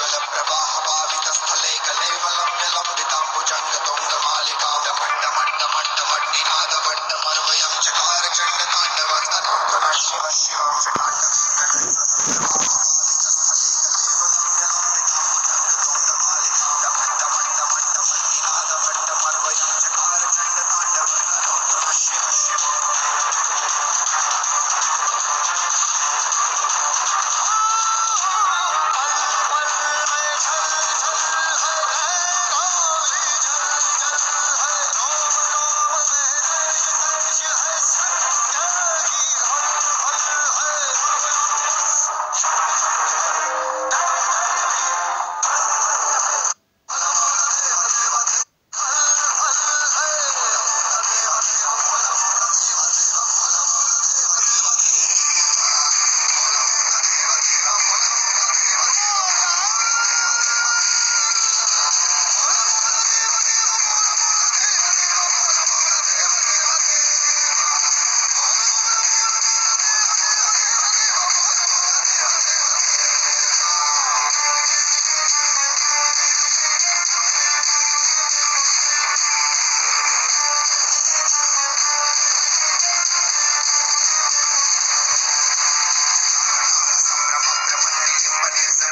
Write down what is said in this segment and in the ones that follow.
developed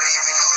David.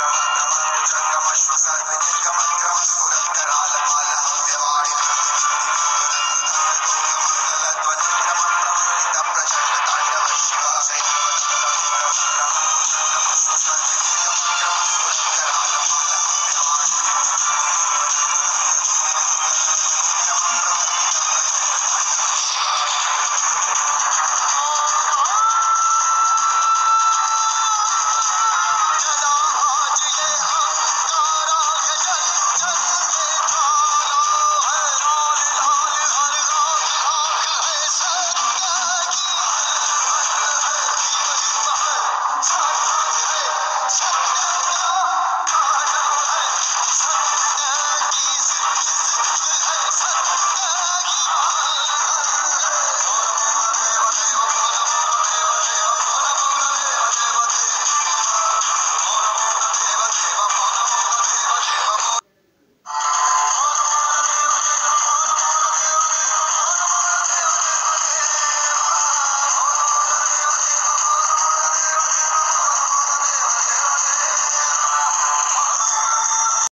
I'm a man, I'm a man,